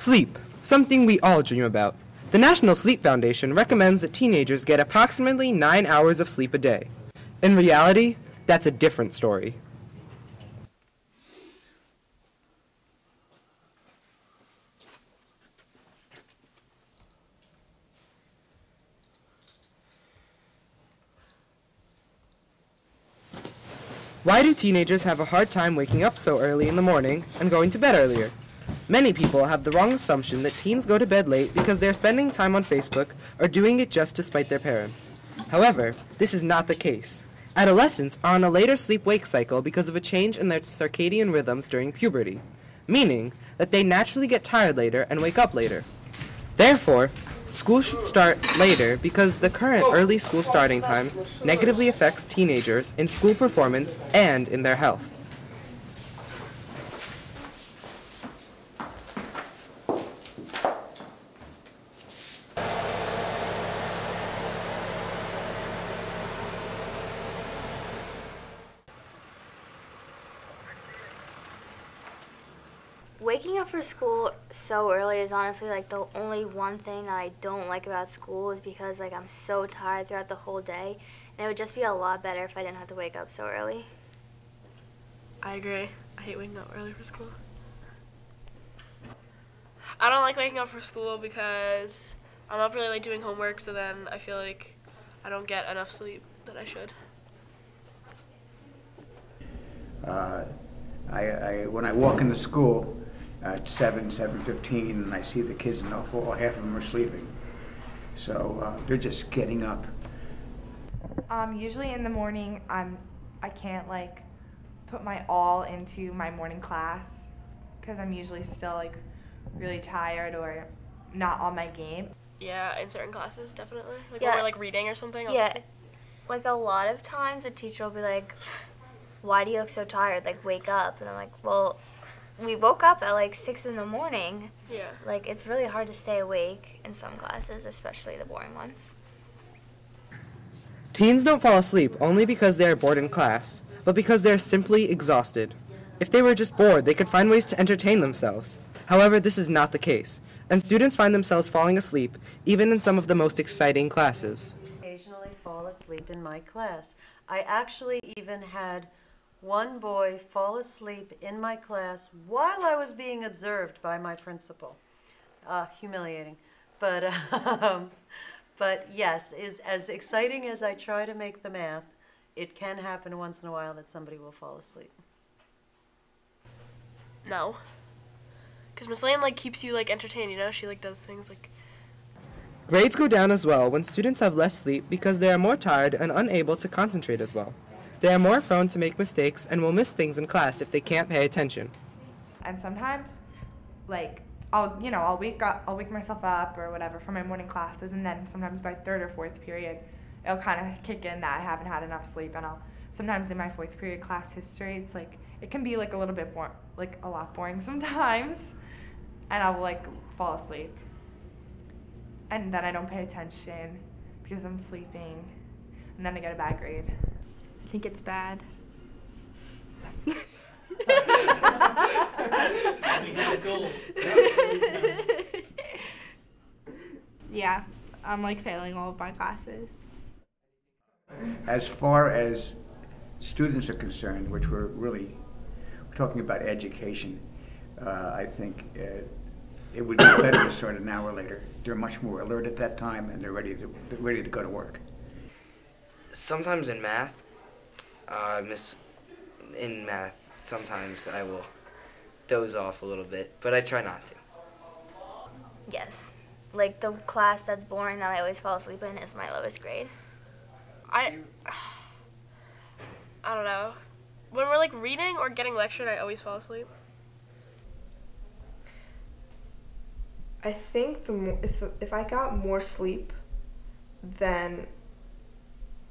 Sleep, something we all dream about. The National Sleep Foundation recommends that teenagers get approximately 9 hours of sleep a day. In reality, that's a different story. Why do teenagers have a hard time waking up so early in the morning and going to bed earlier? Many people have the wrong assumption that teens go to bed late because they're spending time on Facebook or doing it just to spite their parents. However, this is not the case. Adolescents are on a later sleep wake cycle because of a change in their circadian rhythms during puberty, meaning that they naturally get tired later and wake up later. Therefore, school should start later because the current early school starting times negatively affects teenagers in school performance and in their health. Waking up for school so early is honestly like the only one thing that I don't like about school is because like I'm so tired throughout the whole day and it would just be a lot better if I didn't have to wake up so early. I agree. I hate waking up early for school. I don't like waking up for school because I'm up really late doing homework, so then I feel like I don't get enough sleep that I should. Uh, I, I, when I walk into school at 7, 7.15, and I see the kids in the hall, half of them are sleeping. So uh, they're just getting up. Um, usually in the morning, I'm, I can't like put my all into my morning class because I'm usually still like really tired or not on my game. Yeah, in certain classes, definitely. Like Yeah. when we're like reading or something. I'll Yeah, just- like a lot of times the teacher will be like, why do you look so tired? Like wake up. And I'm like, well, we woke up at like 6 in the morning. Yeah. Like it's really hard to stay awake in some classes, especially the boring ones. Teens don't fall asleep only because they are bored in class, but because they are simply exhausted. If they were just bored, they could find ways to entertain themselves. However, this is not the case, and students find themselves falling asleep even in some of the most exciting classes. occasionally fall asleep in my class. I actually even had one boy fall asleep in my class while I was being observed by my principal. Uh, humiliating. But, um, but yes, is as exciting as I try to make the math, it can happen once in a while that somebody will fall asleep. No. Because Miss Lane like keeps you like entertained, you know? She like does things like Grades go down as well when students have less sleep because they are more tired and unable to concentrate as well. They are more prone to make mistakes and will miss things in class if they can't pay attention. And sometimes, like, I'll, you know, I'll wake up, I'll wake myself up or whatever for my morning classes, and then sometimes by third or fourth period, it'll kind of kick in that I haven't had enough sleep, and I'll, sometimes in my fourth period class history, it's like, it can be like a little bit more, like a lot boring sometimes, and I'll like fall asleep. And then I don't pay attention because I'm sleeping, and then I get a bad grade. I think it's bad. yeah, I'm like failing all of my classes. As far as students are concerned, which we're really we're talking about education, uh, I think uh, it would be better to start an hour later. They're much more alert at that time, and they're ready to they're ready to go to work. sometimes in math, uh, miss in math, sometimes I will doze off a little bit, but I try not to. Yes. Like the class that's boring that I always fall asleep in is my lowest grade. I I don't know. When we're like reading or getting lectured, I always fall asleep. I think the more, if if I got more sleep, then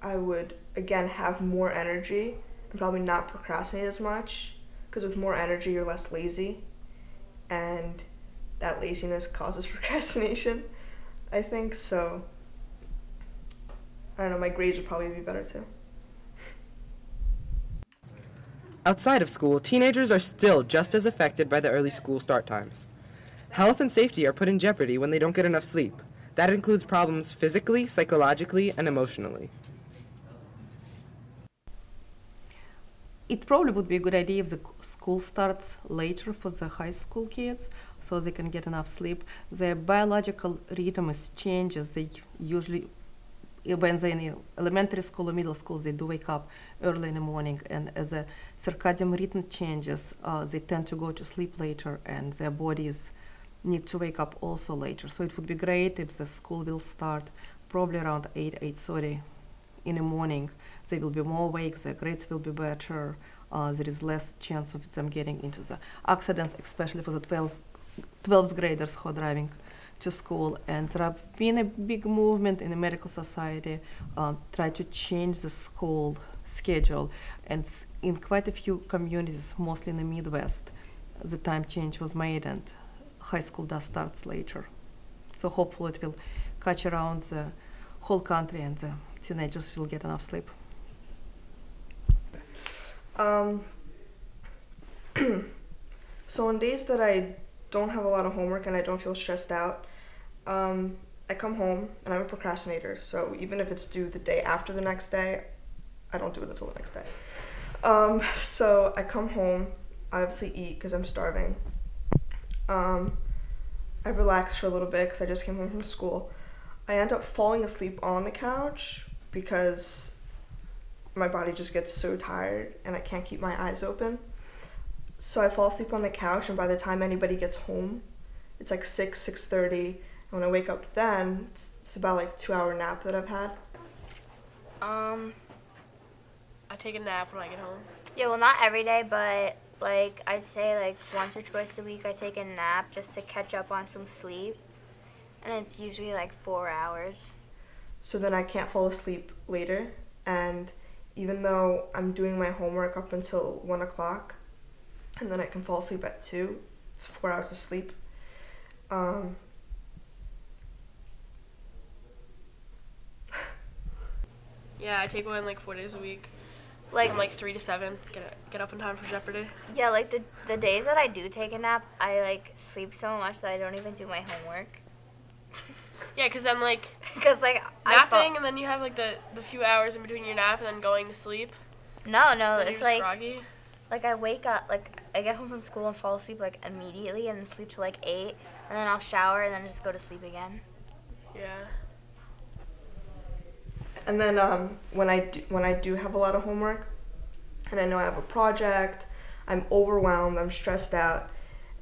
I would again have more energy and probably not procrastinate as much. Because with more energy, you're less lazy, and that laziness causes procrastination. I think so. I don't know. My grades would probably be better too. Outside of school, teenagers are still just as affected by the early school start times. Health and safety are put in jeopardy when they don't get enough sleep. That includes problems physically, psychologically, and emotionally. It probably would be a good idea if the school starts later for the high school kids so they can get enough sleep. Their biological rhythm is changes. They usually, when they're in elementary school or middle school, they do wake up early in the morning. And as the circadian rhythm changes, uh, they tend to go to sleep later and their bodies need to wake up also later. So it would be great if the school will start probably around 8, 8.30 in the morning. They will be more awake, their grades will be better, uh, there is less chance of them getting into the accidents, especially for the 12, 12th graders who are driving to school. And there have been a big movement in the medical society uh, try to change the school schedule. And in quite a few communities, mostly in the Midwest, the time change was made and high school does starts later. So hopefully it will catch around the whole country and the teenagers will get enough sleep. Um, so on days that I don't have a lot of homework and I don't feel stressed out, um, I come home and I'm a procrastinator. So even if it's due the day after the next day, I don't do it until the next day. Um, so I come home, I obviously eat because I'm starving. Um, I relax for a little bit because I just came home from school. I end up falling asleep on the couch because my body just gets so tired and I can't keep my eyes open. So I fall asleep on the couch and by the time anybody gets home, it's like 6, 6.30. And when I wake up then, it's, it's about like two hour nap that I've had. Um, I take a nap when I get home. Yeah, well, not every day, but like I'd say like once or twice a week I take a nap just to catch up on some sleep. And it's usually like four hours. So then I can't fall asleep later. And even though I'm doing my homework up until one o'clock, and then I can fall asleep at two, it's four hours of sleep. Um, Yeah, I take one like four days a week. Like From like three to seven. Get get up in time for Jeopardy. yeah, like the the days that I do take a nap, I like sleep so much that I don't even do my homework. Yeah, cause then like Cause like I napping, and then you have like the the few hours in between your nap and then going to sleep. no, no, then you're it's like groggy. like I wake up like I get home from school and fall asleep like immediately and then sleep till like eight and then I'll shower and then just go to sleep again. Yeah. and then um, when I do, when I do have a lot of homework, and I know I have a project, I'm overwhelmed, I'm stressed out,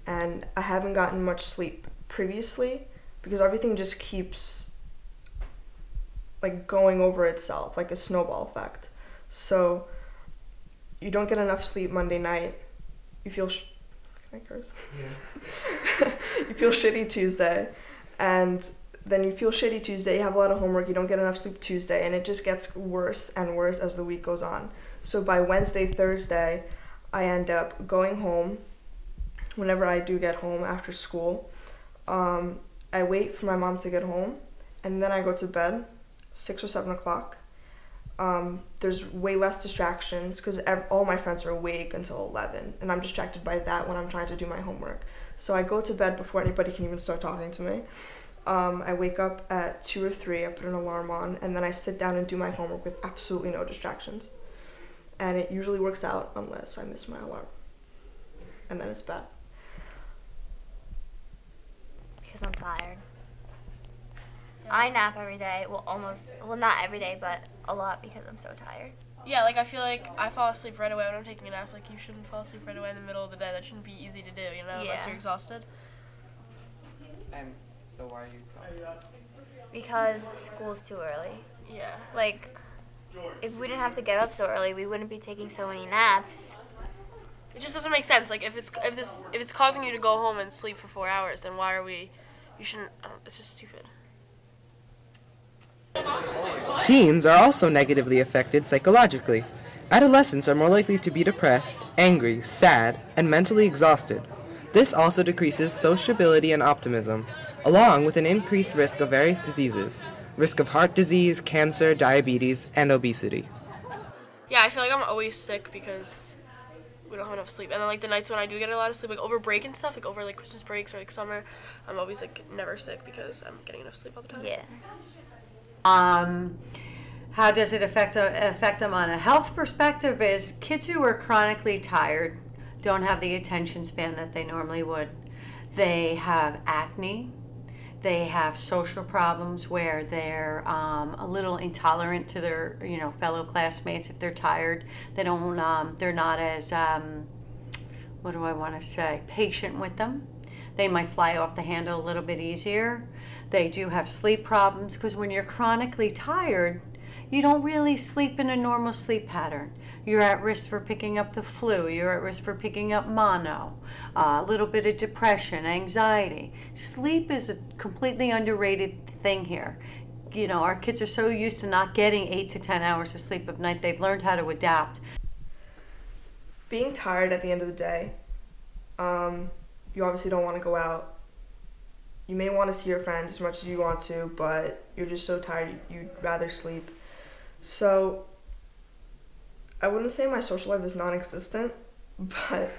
and I haven't gotten much sleep previously because everything just keeps like going over itself like a snowball effect. So you don't get enough sleep Monday night. You feel sh- can I curse? you feel shitty Tuesday, and then you feel shitty Tuesday. You have a lot of homework. You don't get enough sleep Tuesday, and it just gets worse and worse as the week goes on. So by Wednesday, Thursday, I end up going home. Whenever I do get home after school, um, I wait for my mom to get home, and then I go to bed, six or seven o'clock. Um, there's way less distractions because ev- all my friends are awake until 11, and I'm distracted by that when I'm trying to do my homework. So I go to bed before anybody can even start talking to me. Um, I wake up at 2 or 3, I put an alarm on, and then I sit down and do my homework with absolutely no distractions. And it usually works out unless I miss my alarm. And then it's bad. Because I'm tired. I nap every day. Well, almost. Well, not every day, but a lot because I'm so tired. Yeah, like I feel like I fall asleep right away when I'm taking a nap. Like you shouldn't fall asleep right away in the middle of the day. That shouldn't be easy to do, you know, unless you're exhausted. And so why are you exhausted? Because school's too early. Yeah. Like, if we didn't have to get up so early, we wouldn't be taking so many naps. It just doesn't make sense. Like if it's if this if it's causing you to go home and sleep for four hours, then why are we? You shouldn't. It's just stupid. Teens are also negatively affected psychologically. Adolescents are more likely to be depressed, angry, sad, and mentally exhausted. This also decreases sociability and optimism, along with an increased risk of various diseases risk of heart disease, cancer, diabetes, and obesity. Yeah, I feel like I'm always sick because we don't have enough sleep. And then like the nights when I do get a lot of sleep, like over break and stuff, like over like Christmas breaks or like summer, I'm always like never sick because I'm getting enough sleep all the time. Yeah. Um, how does it affect affect them on a health perspective? Is kids who are chronically tired don't have the attention span that they normally would. They have acne. They have social problems where they're um, a little intolerant to their, you know, fellow classmates if they're tired. They don't. Um, they're not as um, what do I want to say? Patient with them. They might fly off the handle a little bit easier. They do have sleep problems because when you're chronically tired, you don't really sleep in a normal sleep pattern. You're at risk for picking up the flu. You're at risk for picking up mono, uh, a little bit of depression, anxiety. Sleep is a completely underrated thing here. You know, our kids are so used to not getting eight to 10 hours of sleep at night, they've learned how to adapt. Being tired at the end of the day, um, you obviously don't want to go out. You may want to see your friends as much as you want to, but you're just so tired you'd rather sleep. So I wouldn't say my social life is non-existent, but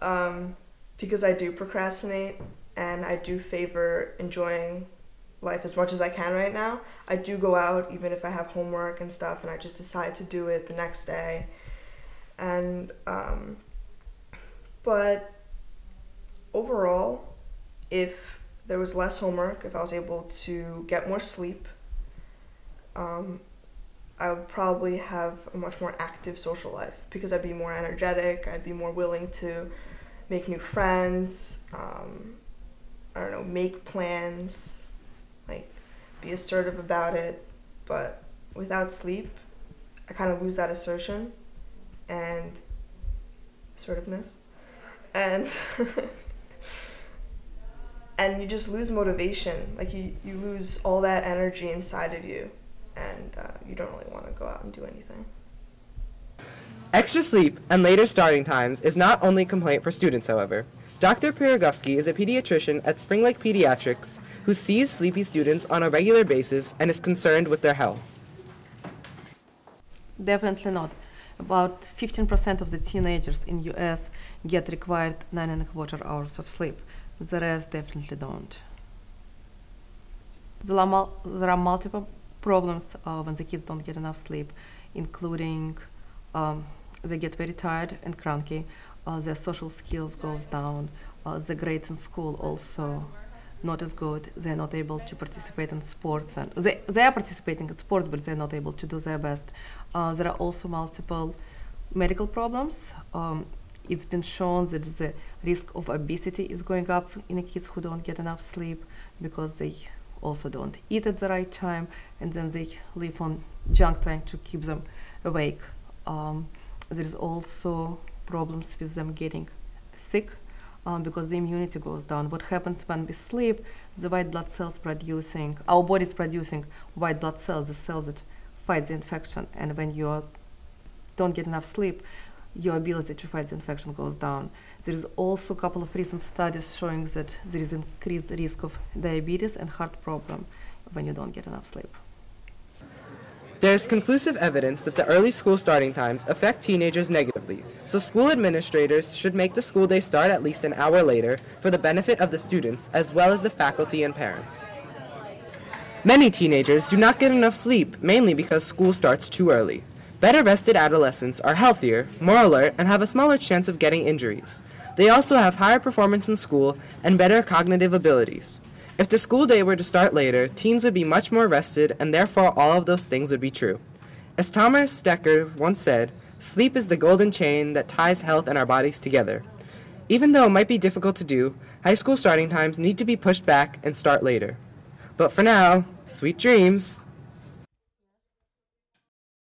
um, because I do procrastinate and I do favor enjoying life as much as I can right now, I do go out even if I have homework and stuff, and I just decide to do it the next day. And um, but overall, if there was less homework, if I was able to get more sleep, um, I would probably have a much more active social life because I'd be more energetic, I'd be more willing to make new friends, um, I don't know, make plans, like be assertive about it. But without sleep, I kind of lose that assertion and assertiveness. And and you just lose motivation. Like you, you lose all that energy inside of you and uh, you don't really want to go out and do anything. Extra sleep and later starting times is not only a complaint for students, however. Dr. Pirogovsky is a pediatrician at Spring Lake Pediatrics who sees sleepy students on a regular basis and is concerned with their health. Definitely not. About 15% of the teenagers in US get required nine and a quarter hours of sleep. The rest definitely don't. There are, there are multiple problems uh, when the kids don't get enough sleep, including um, they get very tired and cranky, uh, their social skills goes down, uh, the grades in school also not as good. They're not able to participate in sports, and they they are participating in sports, but they're not able to do their best. Uh, there are also multiple medical problems. Um, it's been shown that the risk of obesity is going up in kids who don't get enough sleep because they also don't eat at the right time and then they live on junk trying to keep them awake. Um, there's also problems with them getting sick um, because the immunity goes down. What happens when we sleep, the white blood cells producing, our body is producing white blood cells, the cells that fight the infection. And when you don't get enough sleep, your ability to fight the infection goes down. There is also a couple of recent studies showing that there is increased risk of diabetes and heart problem when you don't get enough sleep. There is conclusive evidence that the early school starting times affect teenagers negatively, so school administrators should make the school day start at least an hour later for the benefit of the students as well as the faculty and parents. Many teenagers do not get enough sleep, mainly because school starts too early. Better rested adolescents are healthier, more alert, and have a smaller chance of getting injuries. They also have higher performance in school and better cognitive abilities. If the school day were to start later, teens would be much more rested, and therefore all of those things would be true. As Thomas Dekker once said, sleep is the golden chain that ties health and our bodies together. Even though it might be difficult to do, high school starting times need to be pushed back and start later. But for now, sweet dreams!